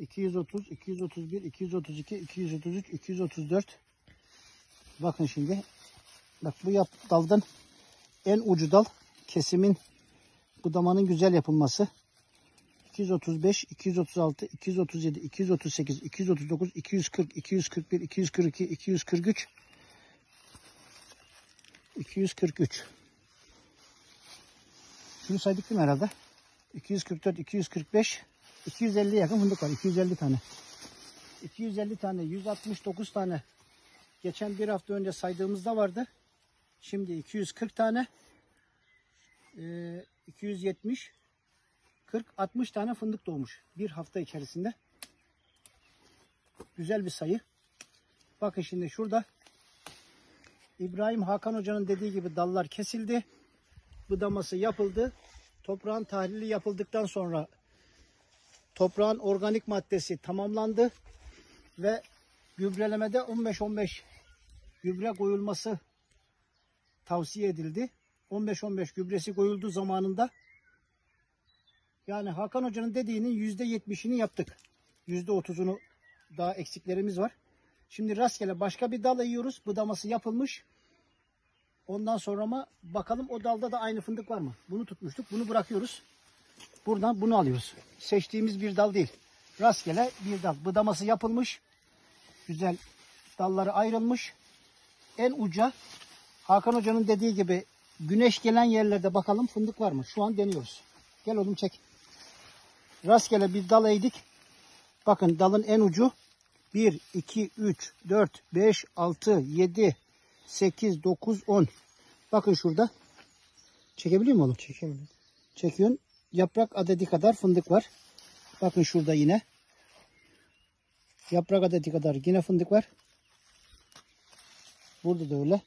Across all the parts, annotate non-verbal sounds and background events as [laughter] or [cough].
230, 231, 232, 233, 234. Bakın şimdi. Bak bu yap, daldan en ucu dal kesimin budamanın güzel yapılması. 235, 236, 237, 238, 239, 240, 241, 242, 243, 243. Şunu saydık değil mi herhalde? 244, 245, 250 yakın fındık var. 250 tane. 250 tane, 169 tane. Geçen bir hafta önce saydığımızda vardı. Şimdi 240 tane. Ee, 270, 40, 60 tane fındık doğmuş. Bir hafta içerisinde. Güzel bir sayı. Bakın şimdi şurada İbrahim Hakan Hoca'nın dediği gibi dallar kesildi. Budaması yapıldı. Toprağın tahlili yapıldıktan sonra toprağın organik maddesi tamamlandı ve gübrelemede 15-15 gübre koyulması tavsiye edildi. 15-15 gübresi koyulduğu zamanında yani Hakan Hoca'nın dediğinin %70'ini yaptık. %30'unu daha eksiklerimiz var. Şimdi rastgele başka bir dal eğiyoruz. Budaması yapılmış. Ondan sonra ama bakalım o dalda da aynı fındık var mı? Bunu tutmuştuk. Bunu bırakıyoruz. Buradan bunu alıyoruz. Seçtiğimiz bir dal değil. Rastgele bir dal. Budaması yapılmış. Güzel dalları ayrılmış. En uca Hakan Hoca'nın dediği gibi güneş gelen yerlerde bakalım fındık var mı? Şu an deniyoruz. Gel oğlum çek. Rastgele bir dal eğdik. Bakın dalın en ucu 1, 2, 3, 4, 5, 6, 7, 8, 9, 10. Bakın şurada. Çekebiliyor musun oğlum? Çekeyim. Çekiyorsun. Yaprak adedi kadar fındık var. Bakın şurada yine. Yaprak adedi kadar yine fındık var. Burada da öyle.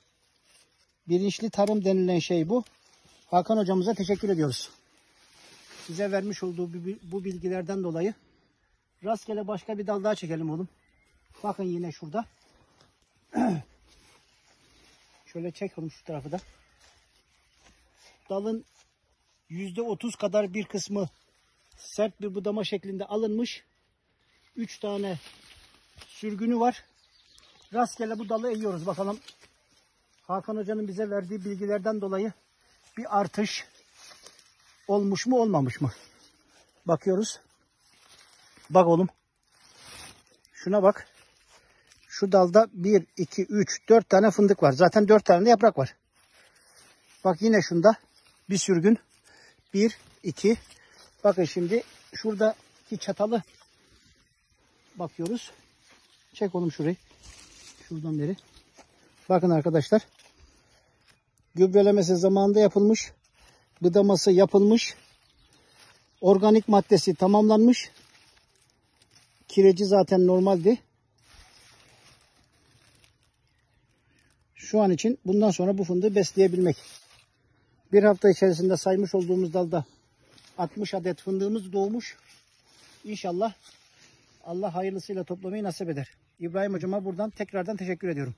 Bilinçli tarım denilen şey bu. Hakan hocamıza teşekkür ediyoruz. Size vermiş olduğu bu bilgilerden dolayı. Rastgele başka bir dal daha çekelim oğlum. Bakın yine şurada. [clears throat] Şöyle çekelim şu tarafı da. Dalın yüzde otuz kadar bir kısmı sert bir budama şeklinde alınmış. Üç tane sürgünü var. Rastgele bu dalı eğiyoruz. Bakalım Hakan Hoca'nın bize verdiği bilgilerden dolayı bir artış olmuş mu olmamış mı? Bakıyoruz. Bak oğlum. Şuna bak. Şu dalda 1, 2, 3, 4 tane fındık var. Zaten 4 tane de yaprak var. Bak yine şunda bir sürgün. 1, 2. Bakın şimdi şuradaki çatalı bakıyoruz. Çek oğlum şurayı. Şuradan beri. Bakın arkadaşlar. Gübrelemesi zamanında yapılmış. Gıdaması yapılmış. Organik maddesi tamamlanmış. Kireci zaten normaldi. Şu an için bundan sonra bu fındığı besleyebilmek. Bir hafta içerisinde saymış olduğumuz dalda 60 adet fındığımız doğmuş. İnşallah Allah hayırlısıyla toplamayı nasip eder. İbrahim hocama buradan tekrardan teşekkür ediyorum.